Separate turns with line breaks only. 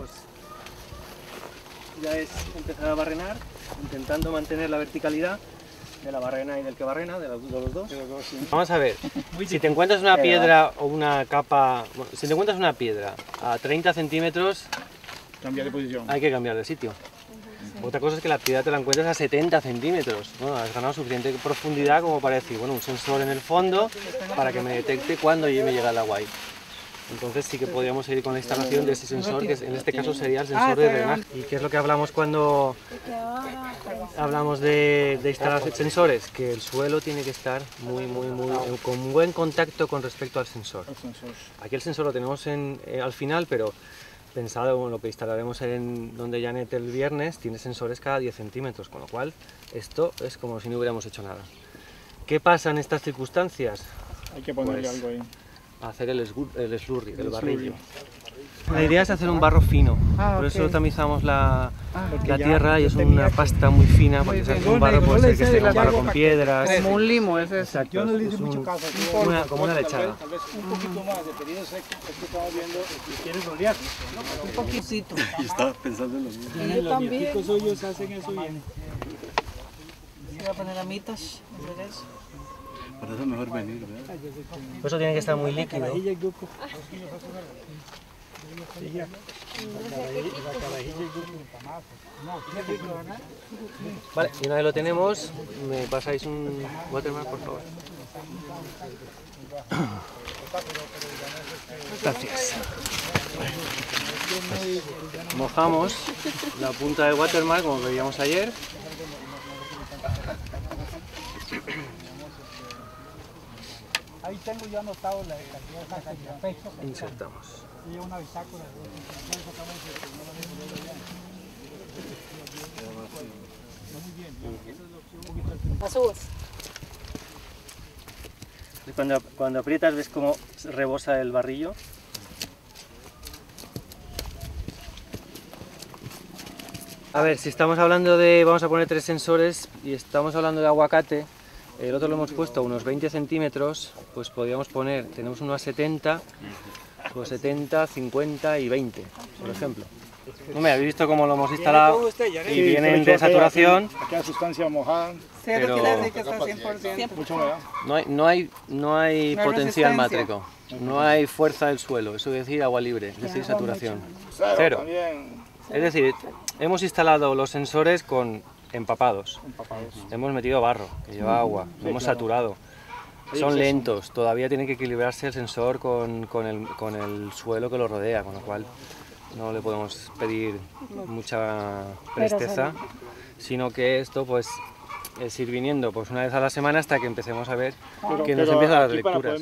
pues ya es empezar a barrenar, intentando mantener la verticalidad de la barrena y del que barrena, de los, de los dos. Vamos a ver, si te encuentras una piedra o una capa, bueno, si te encuentras una piedra a 30 centímetros,
Cambia de posición.
hay que cambiar de sitio. Otra cosa es que la piedra te la encuentres a 70 centímetros. Bueno, has ganado suficiente profundidad como para decir, bueno, un sensor en el fondo para que me detecte cuando me llega el agua ahí. Entonces sí que podríamos seguir con la instalación de ese sensor, que en este caso sería el sensor de drenaje. ¿Y qué es lo que hablamos cuando hablamos de, de instalar sensores? Que el suelo tiene que estar muy, muy, muy, con buen contacto con respecto al sensor. Aquí el sensor lo tenemos en, eh, al final, pero pensado en lo que instalaremos en donde Janet el viernes, tiene sensores cada 10 centímetros, con lo cual esto es como si no hubiéramos hecho nada. ¿Qué pasa en estas circunstancias?
Hay que ponerle
Pues,
algo ahí.
Hacer el, el slurry, el
El
barrillo. La idea es hacer un barro fino,
Ah,
por eso
ok.
tamizamos la,
Porque
la tierra y es una pasta muy fina, porque si haces
bien.
un barro puede ser que un barro
hago
con piedras.
Como un limo, es eso.
Exacto,
Yo no le hice
es
mucho
un-
caso.
como una, como una lechada.
Tal vez un poquito más de periodo seco, es que estamos viendo si quieres rolear.
Un poquitito.
Yo estaba pensando en lo mismo.
Yo también.
Los suyos hacen eso bien.
Voy a poner amitas. eso.
Por eso es mejor venir, ¿verdad?
Por eso tiene que estar muy líquido. Vale, y una vez lo tenemos, me pasáis un watermark, por favor. Gracias. Mojamos la punta del watermark, como veíamos ayer.
Ahí tengo yo anotado la peso.
Insertamos.
Y una.
Cuando, cuando aprietas ves cómo rebosa el barrillo. A ver, si estamos hablando de, vamos a poner tres sensores y estamos hablando de aguacate, el otro lo hemos puesto a unos 20 centímetros, pues podríamos poner, tenemos uno a 70, pues 70, 50 y 20, por ejemplo. No me habéis visto cómo lo hemos instalado y vienen de saturación.
Aquella sustancia mojada,
Cero que está 100%.
mucha humedad.
No hay, no hay, no hay
No hay
potencial mátrico, no hay fuerza del suelo, eso quiere decir agua libre, es decir, saturación.
Cero.
Es decir, hemos instalado los sensores con empapados,
Empapados.
hemos metido barro, que lleva agua, lo hemos
claro.
saturado. Son lentos, todavía tiene que equilibrarse el sensor con, con el, con el suelo que lo rodea, con lo cual no le podemos pedir mucha presteza, sino que esto pues es ir viniendo pues una vez a la semana hasta que empecemos a ver
Pero-
que nos empiezan las lecturas.